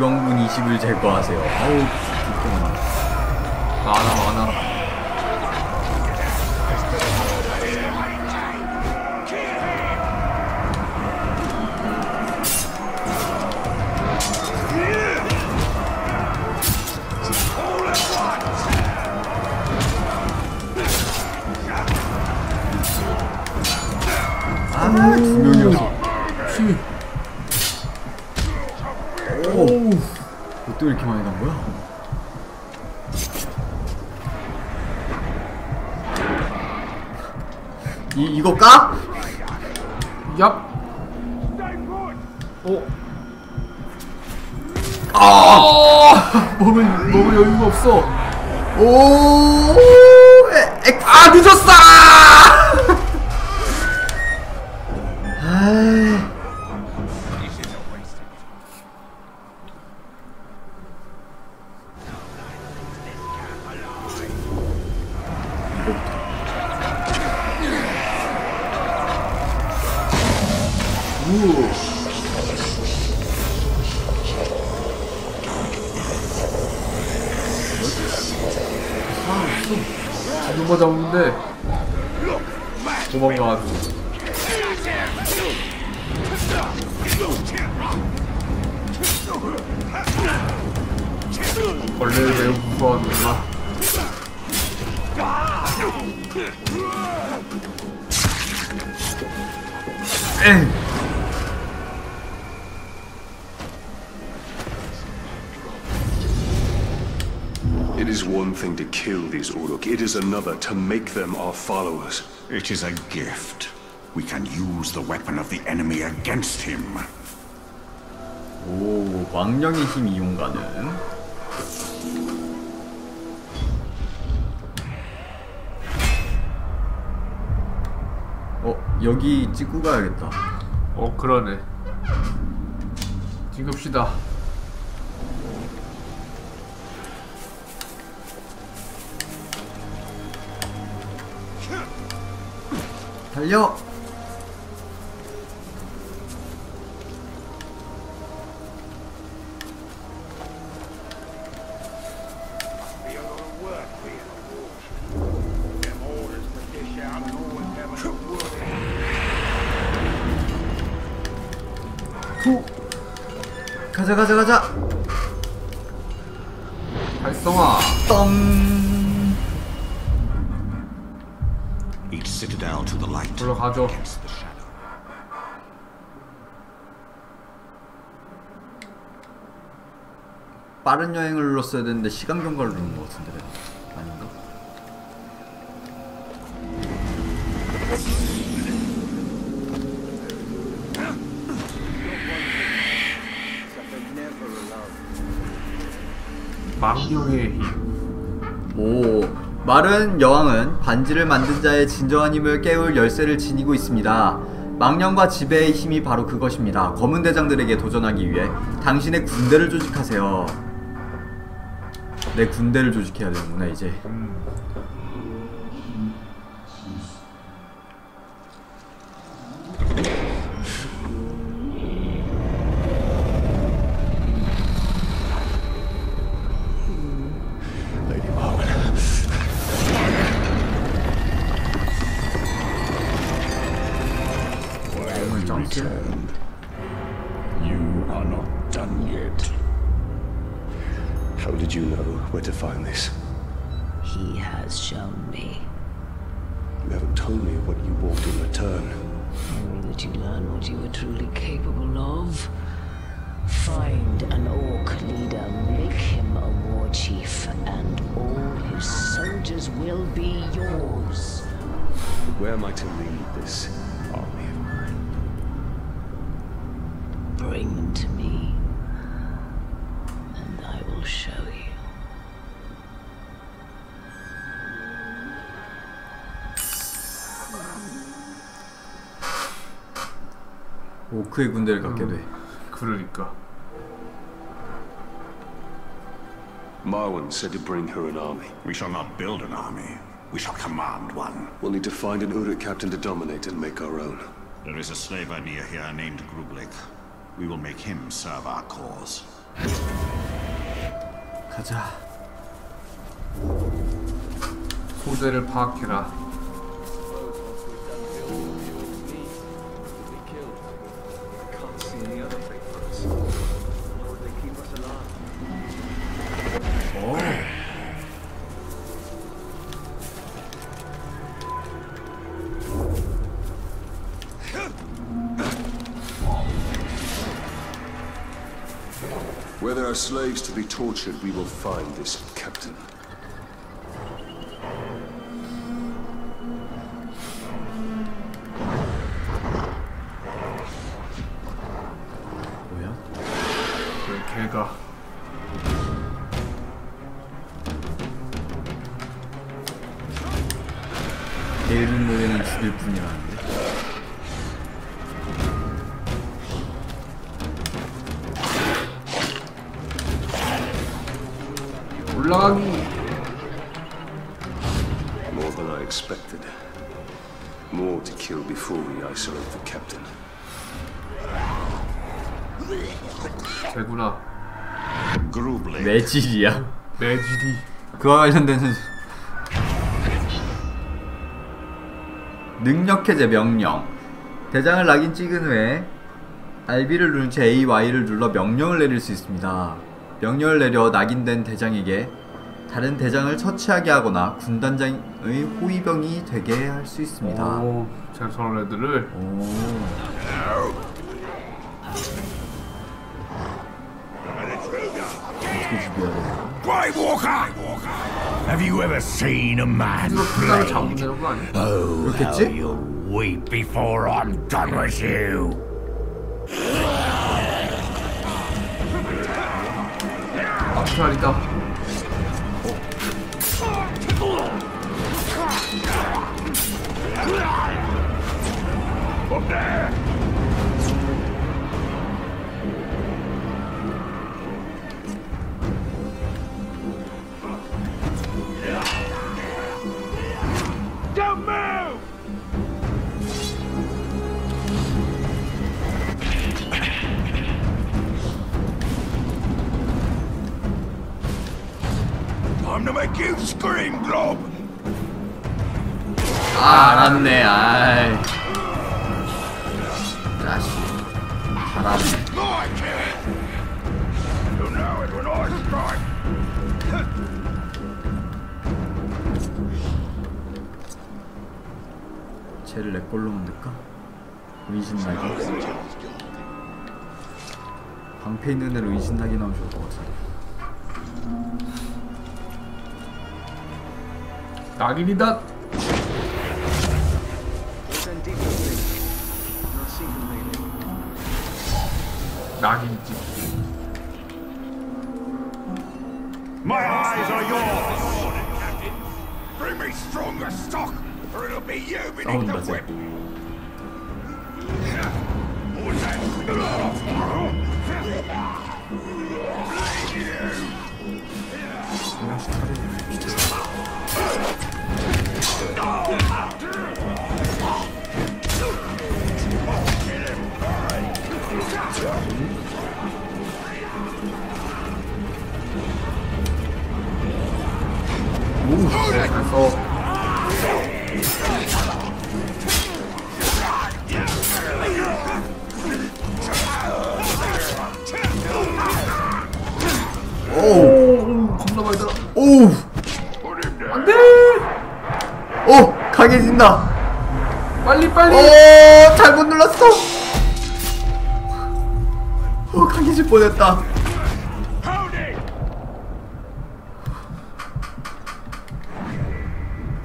지원군 20을 제거하세요. 아우, 좋구나. 많아 많아 아, 두 명이었어. 또 이렇게 많이 난 거야? 이, 이거 까? 얍 오. 아! 몸은 몸은 여유가 없어 오! 에, 엑, 아 늦었어 누가 잡는데 도망가가지고 벌레를 매우 무서워하는구나 엥. One thing to kill these Uruk, it is another to make them our followers. It is a gift. We can use the weapon of the enemy against him. 오, 망령의 힘 이용 가능. 어, 여기 찍고 가야겠다. 어 그러네 찍읍시다 달려! 후! 가자 가자 가자! 활성 빠른 여행을 눌렀어야 되는데 시간 경과를 누른 것 같은데. 아닌가? 망령의 힘 오, 마른 여왕은 반지를 만든 자의 진정한 힘을 깨울 열쇠를 지니고 있습니다. 망령과 지배의 힘이 바로 그것입니다. 검은 대장들에게 도전하기 위해 당신의 군대를 조직하세요. 내 군대를 조직해야 되는구나 이제. Lady Told me what you want in return. Only that you learn what you are truly capable of. Find an orc leader, make him a war chief, and all his soldiers will be yours. Where am I to lead this army of mine? Bring them to me, 오크의 군대를 갖게 돼. 그러니까 Marwan said to bring her an army. We shall not build an army. We shall command one. We'll need to find an Uruk captain to dominate and make our own. There is a slave idea here named Grublik. We will make him serve our cause. 가자. 소재를 파악해라. To be tortured, we will find this captain. 올라가기. More than I expected. More to kill before we isolate the captain. Grubly. 매질이야. 매질이. 그와 관련된. 능력 해제 명령. 대장을 낙인 찍은 후에 RB를 누른 채 A, Y를 눌러 명령을 내릴 수 있습니다. 명령을 내려 낙인된 대장에게 다른 대장을 처치하게 하거나 군단장의 호위병이 되게 할 수 있습니다. 오, 저런 애들을 오. 어떻게 Walker! Have you ever seen a man 이거 풀가를 play? 잡으면 되는 거 아니야? Oh, how 그렇겠지? you'll weep before I'm done with you. 앞살이다. Time make you scream, Glob! 아, 알았네. 아이. 자식. 잘하네. My kid! You know it when I strike! 쟤를 내 걸로 만들까? 의신나기. 방패 있는 애로 의신나기 나오면 좋을 것 같은데. 낙인이다. 낙인지. My eyes are yours! Bring me stronger stock, or it'll be you beneath 싸운다, the 쟤. whip! What's that? 그래 서 빨리. 오! 잘못 눌렀어! 오, 강해질 뻔했다.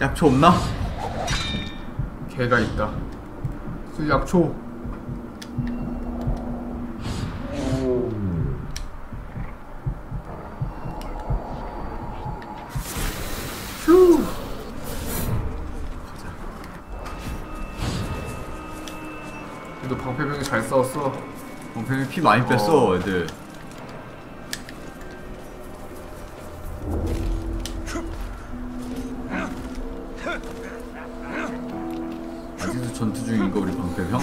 약초 없나? 개가 있다. 그 약초. 피 많이 뺐어 어. 애들 아직도 전투 중인가 우리 방패형?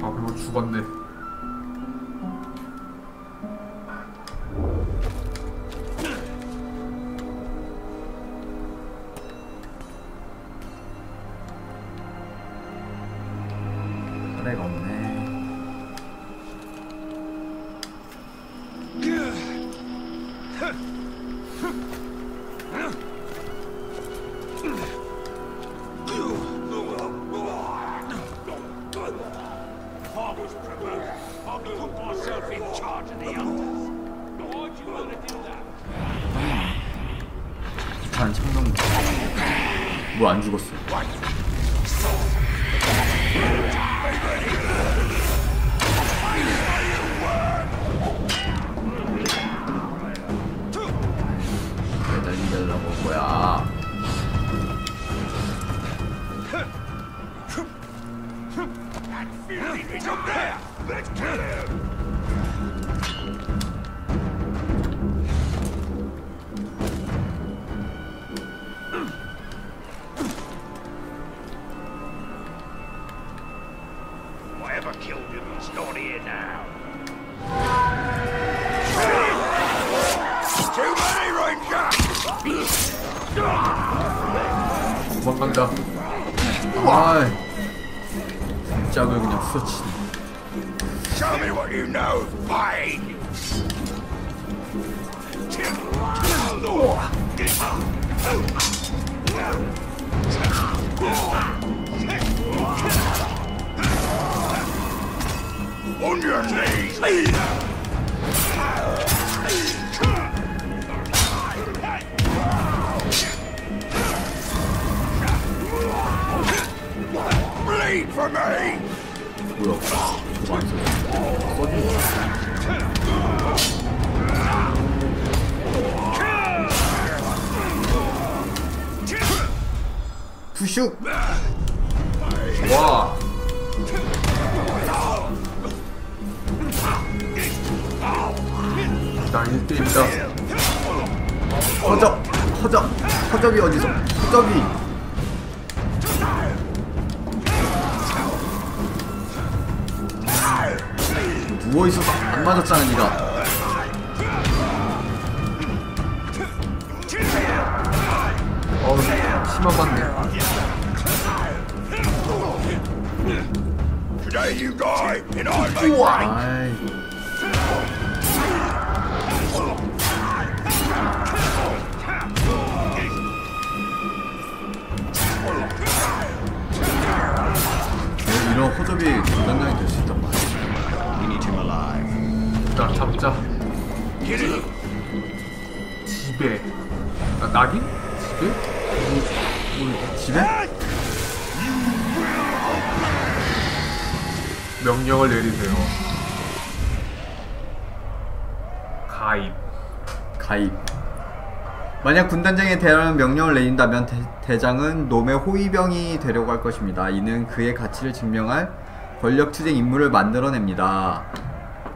아 그리고 죽었네 On your knees! Bleed for me! 뭐 푸슉! 와. 나 1대1이다. 허접! 허접! 허접이 어디서? 허접이! 누워있어서 안 맞았잖아 니가 어우, 심한 맞네. You die, and I make! 아이 이런 허접이 단단히 될수 있단 말이야 We need him alive. 자, 잡자. 집에. 아, 낙인? 집에? 집에? 명령을 내리세요. 가입. 가입 만약 군단장에 대한 명령을 내린다면 대, 장은 놈의 호위병이 되려고 할 것입니다 이는 그의 가치를 증명할 권력투쟁 임무를 만들어냅니다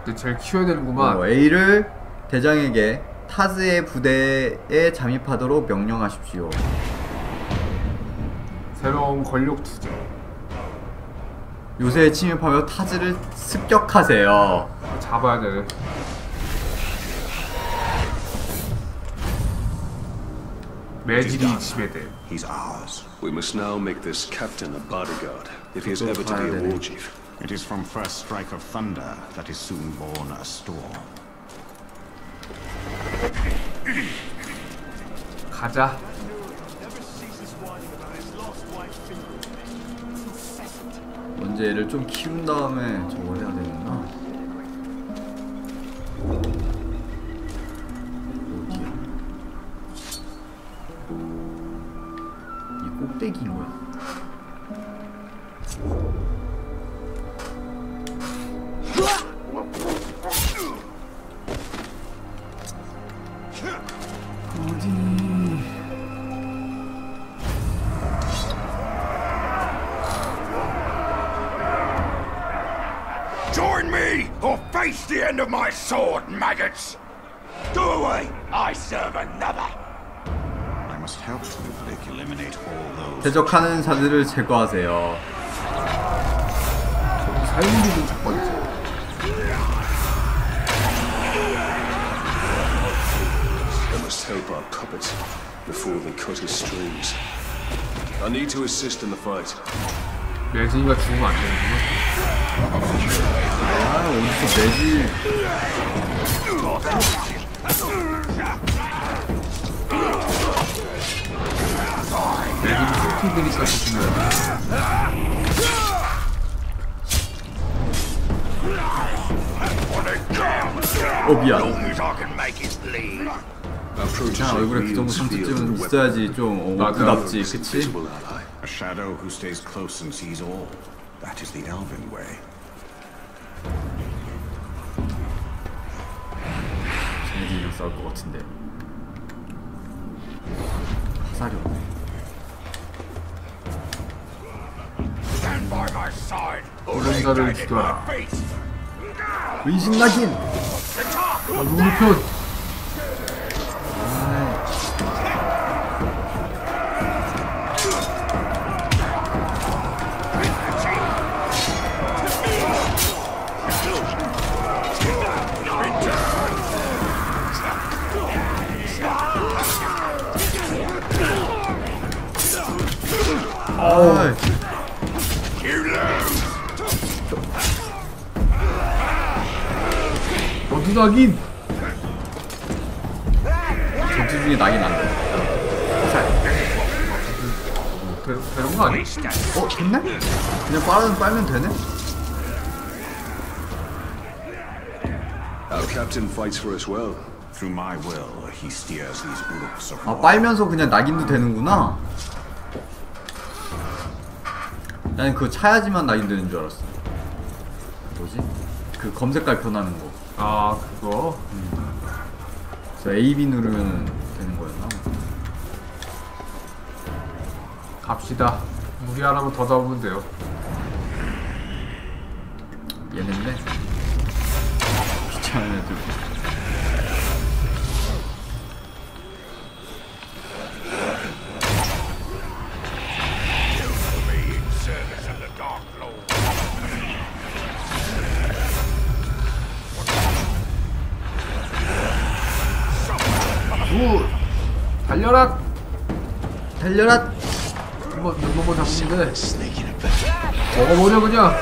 근데 제일 키워야 되는구만. 어, A를 대장에게 타즈의 부대에 잠입하도록 명령하십시오 새로운 권력 투쟁. 요새에 침입하며 타즈를 습격하세요 잡아야 되네. 매질이 지배돼. He's ours. We must now make this captain a bodyguard, if he is ever to be a war chief. It is from first strike of thunder that is soon born a storm. 가자. 먼저 얘를 좀 키운 다음에 저거 해야 되는구나 어디야? 이 꼭대기인 거야 the end of my sword, maggots! Go away! I serve another! I must help Ludwig eliminate all those. 대적하는 자들을 제거하세요 저기 하이무리도 첫 번째. I must help our puppet before they cut his strings. I need to assist in the fight. 매진이가 죽으면 안 되는구나. 아 어디서 매질 매진이 스피드니까 죽으면 어 미안 그냥 protege 얼굴에 그 정도 weapon. 있어야지 좀 어, His 그치? invisible ally. A shadow who stays close and sees all. That is the elven way. 쟤네들이랑 싸울 것 같은데 화살이 없네 Stand by my side. or 오른자를 they take 죽여라. my feet. 은신 낙인 아 누구 편? 아 lose. 어디 낙인? 전투 중에 낙인 안 돼 되, 되는 거 아니야? 어? 됐네? 그냥 빨면, 빨면 되네? Our captain fights for us well. Through my will, he steers these of 아. 빨면서 그냥 낙인도 되는구나 나는 그거 차야지만 낙인 되는 줄 알았어 뭐지? 그 검색깔 변하는 거 아 그거? 그래서 A, B 누르면 되는 거였나? 갑시다. 무리 하나만 더 잡으면 돼요. 얘네인데 귀찮은 애들 달려라! 달려라! 한번 한번 잡으면 돼. 먹어버려 그냥.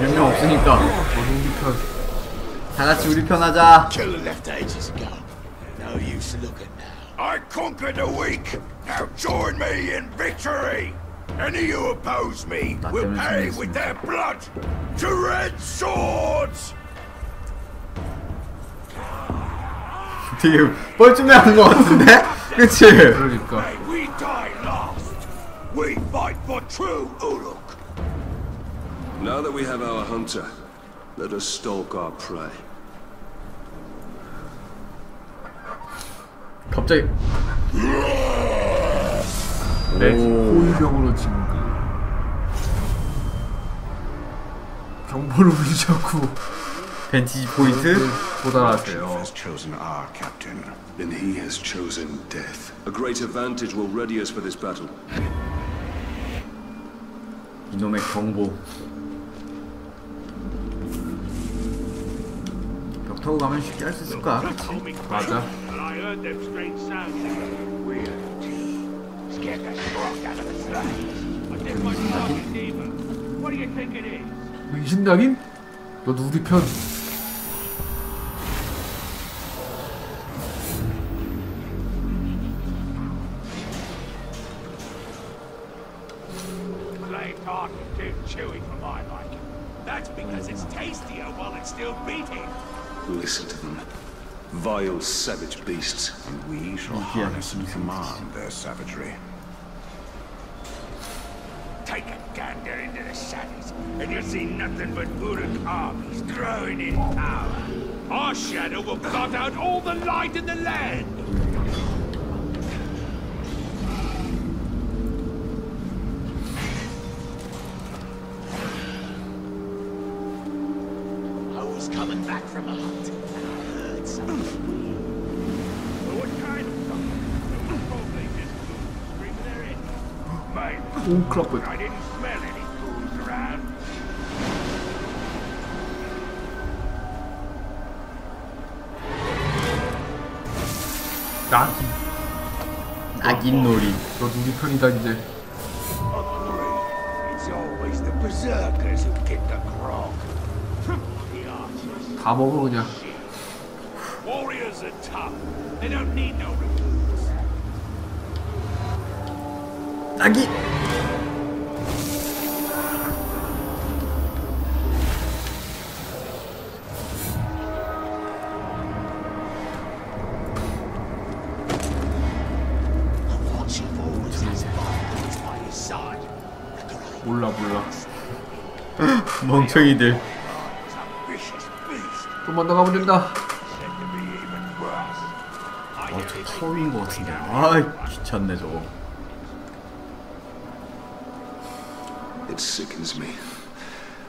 몇 명 없으니까 너도 우리 편. 다 같이 우리 편 하자 Killer left ages ago. No use looking now. I conquered the weak. Now join me in victory. Any who oppose me Not will damage pay makes with me- their blood. To red swords. 되게 뻘쭘해하는 것 같은데? 그치? 그러니까. May we die last. We fight for true Uruk. Now that we have our hunter, let us stalk our prey. 갑자기 내 오. 호위병으로 진급. 경보를 울리자고 벤티지 포인트 도달하세요. has chosen our captain. Then he has chosen death. A great advantage will ready us for this battle. 이놈의 경보 벽 타고 가면 쉽게 할 수 있을까? 맞아. And I heard them strange sounds. Weird. Scared Because it's tastier while it's still beating. Listen to them. Vile, savage beasts. And we shall Yeah. harness and command their savagery. Take a gander into the shadows, and you'll see nothing but Uruk armies growing in power. Our shadow will blot out all the light in the land. clockwork. 낙인. 낙인 놀이. 너 누구 편이다 이제. 다 먹어 그냥. Warriors are tough. They don't need no recruits. Nagi! 멍청이들. It's a vicious beast. 좀만 더 가면 된다 Said to be even worse. I 어, 저 터위인 것 같은데. 아, 귀찮네 저거. It sickens me.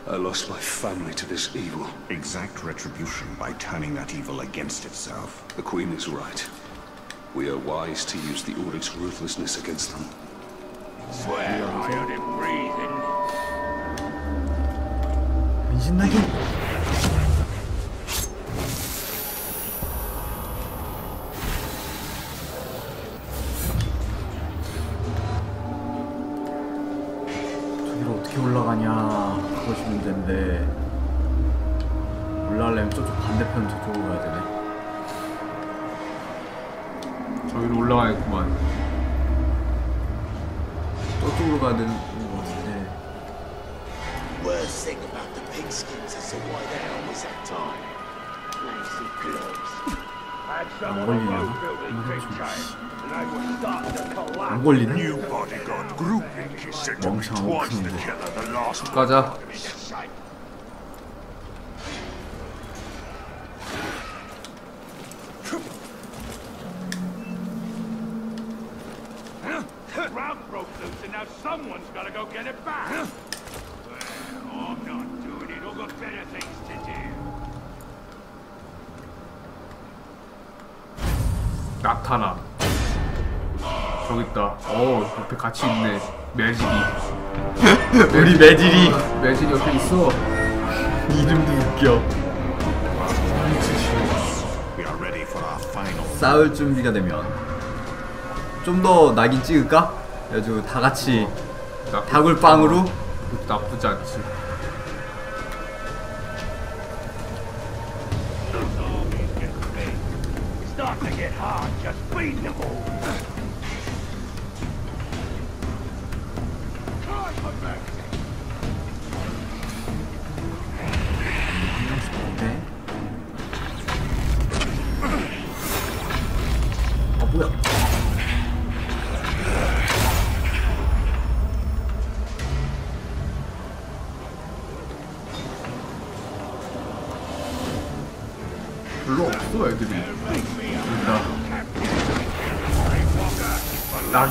I lost my family to this evil. Exact retribution by turning that evil against itself. The Queen is right. We are wise to use the Audic's ruthlessness against them. swear I heard him breathing. 변신 낙 better things to do. 나타나 저기 있다 어 옆에 같이 있네 매질이. 우리 매질이. 매질이 옆에 있어. 이름도 웃겨. We are ready for our final. 싸울 준비가 되면 좀 더 낙인 찍을까? 그래가지고 다 같이 나- 다굴빵으로? 나쁘지 않지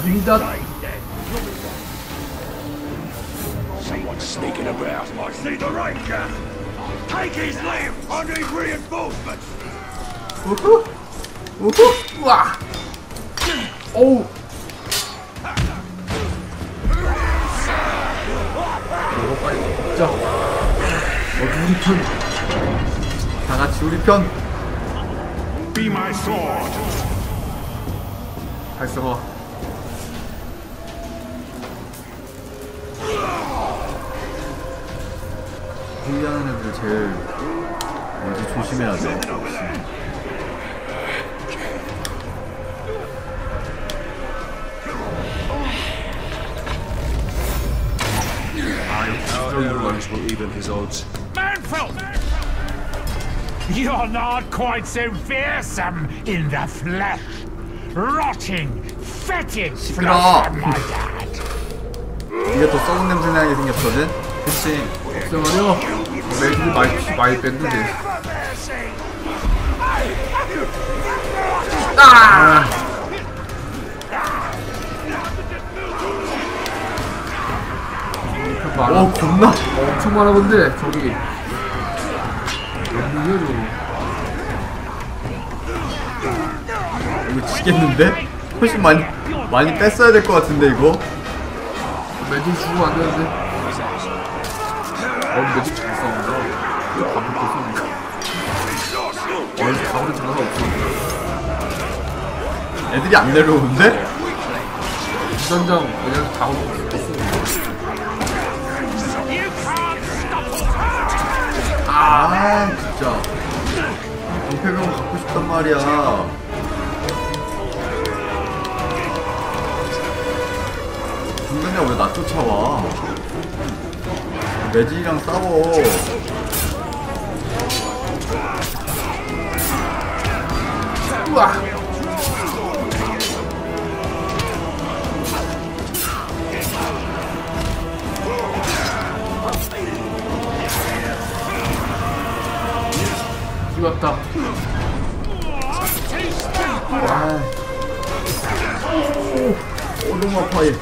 Someone's that. Sneaking about. I see the Ranger. Take his lamp. I need reinforcements. Uh-huh. 회의하는 애들 제일 먼저 조심해야 돼. Our arrows will even his odds. Manfeld! You're not quite so fearsome in the flesh. Rotting, fetid 시끄러. flesh of my dad. 네가 더 썩은 냄새 나게 생겼거든. 그치? 없애버려 매질이 많이 피 많이 뺐는데 편 많아 어 겁나. 엄청 많아 근데 저기 연봉이야 저거 이거 지겠는데? 훨씬 많이 많이 뺐어야 될 것 같은데 이거. 매질 죽으면 안 되는데 어 매질 잘 싸운다 이거 가볼 거 쏘니까. 어 가볼 장난 없어. 애들이 안 내려오는데? 전장 왜냐면 다 오고 아 진짜. 방패병 갖고 싶단 말이야. 중간에 왜나 쫓아와 매질이랑 싸워. 우와. 아. 오, 오, 너무 아파 얘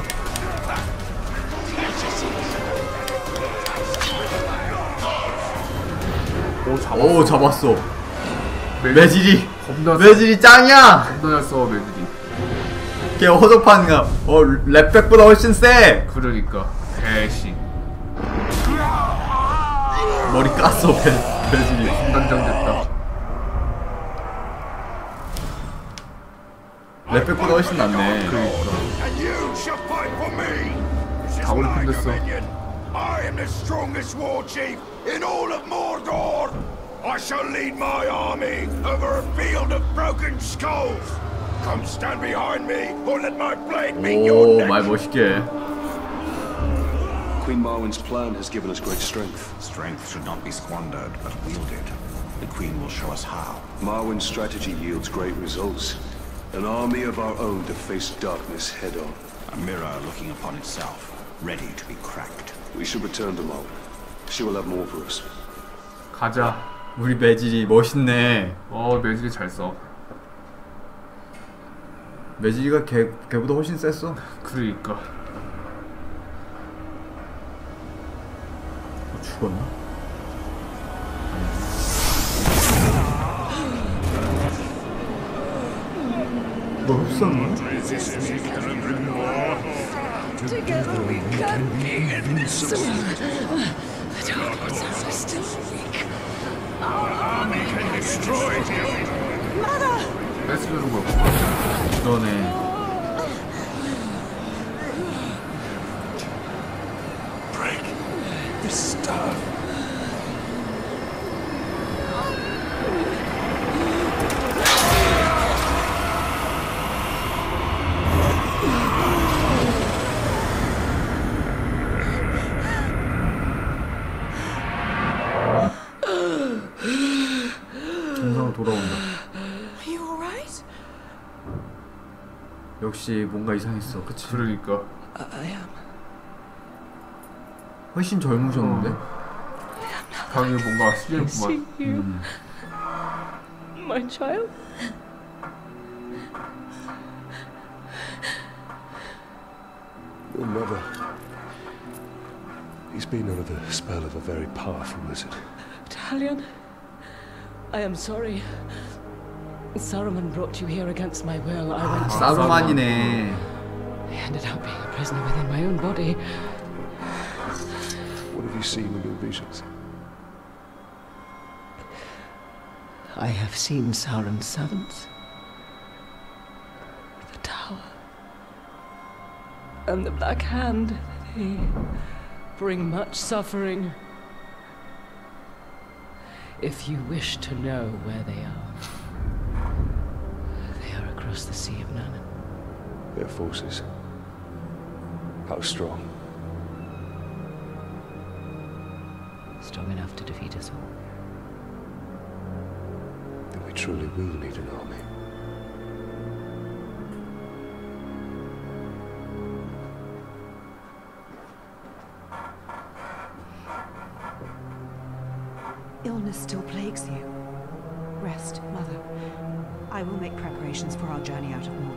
오 잡아 오 잡았어. 매- 매질이. 겁나 매질이 짱이야. 겁나 잘 써, 매들이. 걔 허접한가 어 랩백보다 훨씬 세. 그러니까. 배신. 머리 깠어 배, 매질이. 단장 됐다. 랩백보다 훨씬 낫네. 그러니까. 다 끝냈어. dominion. I am the strongest war chief in all of Mordor! I shall lead my army over a field of broken skulls. Come stand behind me, or let my blade be your neck. my boşke. Queen Marwyn's plan has given us great strength. Strength should not be squandered, but wielded. The Queen will show us how. Marwyn's strategy yields great results. An army of our own to face darkness head on. A mirror looking upon itself, ready to be cracked. We should return to Marwyn. She will have more for us. 가자. 우리 매질이 멋있네. 어 매질이 잘 써. 매질이가 걔, 걔보다 훨씬 셌어. 그러니까. 어, 죽었나? 뭐 흡수한 거야? Together we can be invincible. But our forces are still weak. 뺏으려는 거 그러네 Break the stone. 정상으로 돌아온다 Are you alright? 역시 뭔가 이상했어 그치? 그러니까 I am. 훨씬 젊으셨는데? 방에 뭔가 실렸구만 you. My child? Your mother. He's been under the spell of a very powerful wizard. Talion, I am sorry. Saruman brought you here against my will. I went. 사루만이네 I ended up being a prisoner within my own body. What have you seen in your visions? I have seen Sauron's servants. The tower. And the Black Hand. They bring much suffering. If you wish to know where they are, they are across the Sea of Nanan. Their forces. How strong? Strong enough to defeat us all. Then we truly will need an army. Preparations for our journey out of.